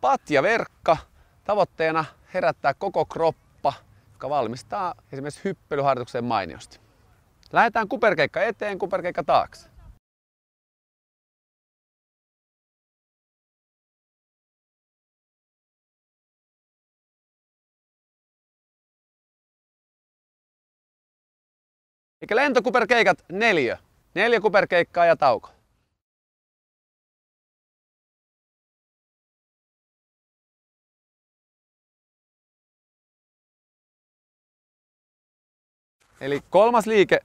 Patja verkka. Tavoitteena herättää koko kroppa, joka valmistaa esimerkiksi hyppelyharjoitukseen mainiosti. Lähdetään kuperkeikka eteen, kuperkeikka taakse. Eli lentokuperkeikat neljä. Neljä kuperkeikkaa ja tauko. Eli kolmas liike,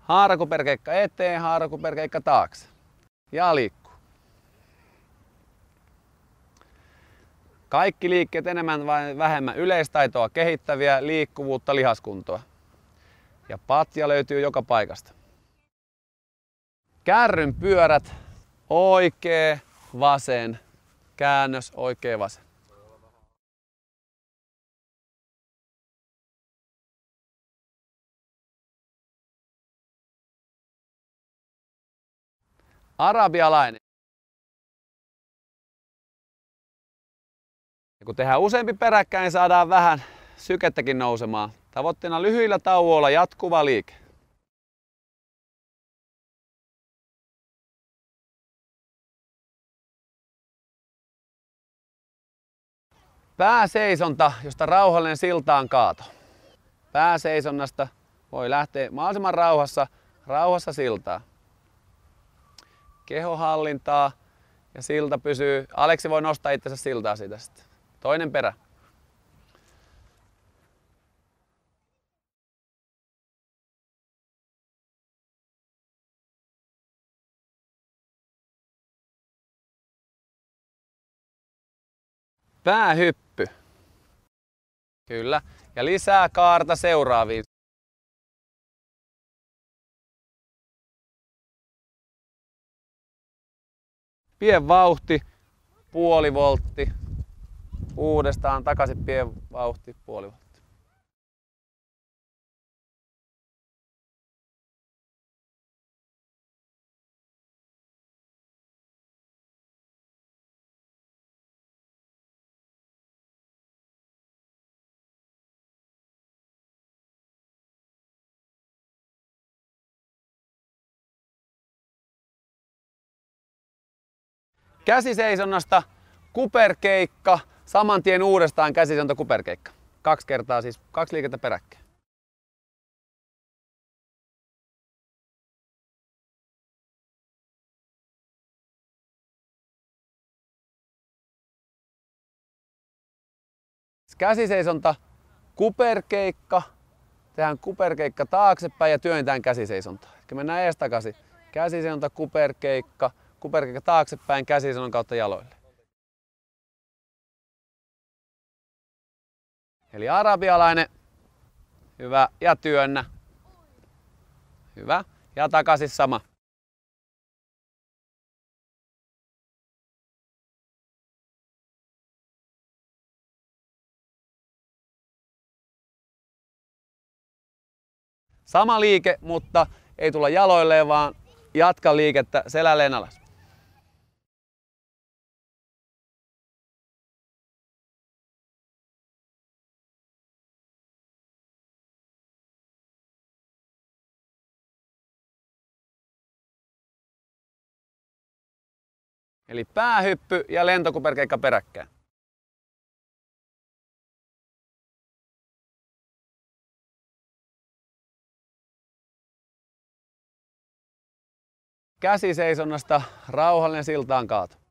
haarakuperkeikka eteen, haarakuperkeikka taakse. Ja liikkuu. Kaikki liikkeet enemmän vai vähemmän yleistaitoa kehittäviä, liikkuvuutta, lihaskuntoa. Ja patja löytyy joka paikasta. Kärryn pyörät, oikea, vasen, käännös, oikea, vasen. Arabialainen. Ja kun tehdään useampi peräkkäin, niin saadaan vähän sykettäkin nousemaan. Tavoitteena lyhyillä tauoilla jatkuva liike. Pääseisonta, josta rauhallinen siltaan kaato. Pääseisonnasta voi lähteä mahdollisimman rauhassa, rauhassa siltaa. Kehohallintaa ja silta pysyy. Aleksi voi nostaa itsensä siltaa siitä sitten. Toinen perä. Päähyppy. Kyllä. Ja lisää kaarta seuraaviin. Pien vauhti, puoli voltti. Uudestaan takaisin pien vauhti, puoli voltti. Käsiseisonnasta kuperkeikka, saman tien uudestaan käsiseisonta kuperkeikka. Kaksi kertaa siis, kaksi liikettä peräkkäin. Käsiseisonta, kuperkeikka, tehdään kuperkeikka taaksepäin ja työnnetään käsiseisonta. Eli mennään ees takaisin. Käsiseisonta, kuperkeikka, kuperkeikka taaksepäin käsiseisonnan kautta jaloille. Eli arabialainen. Hyvä. Ja työnnä. Hyvä. Ja takaisin sama. Sama liike, mutta ei tulla jaloilleen, vaan jatka liikettä selälleen alas. Eli päähyppy ja lentokuperkeikka peräkkäin. Käsiseisonnasta rauhallinen siltaan kaato.